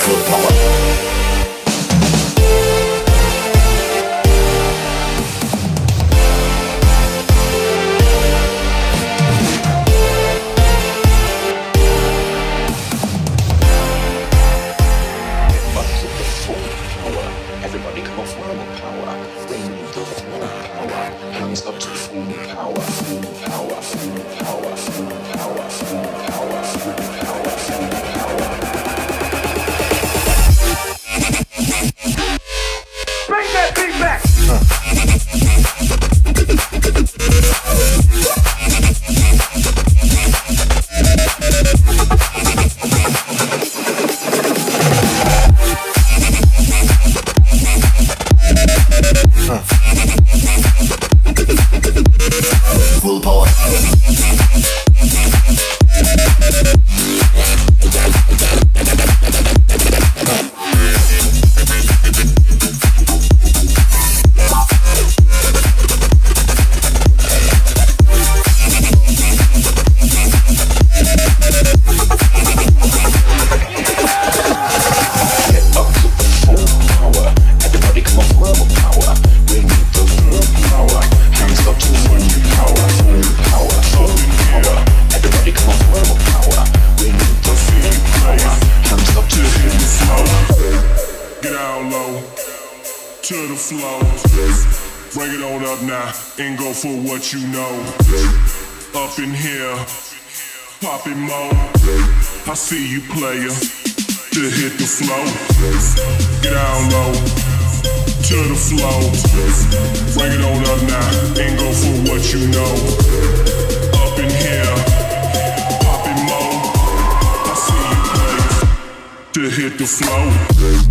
football. you know. Up in here. I see you to hit the flow.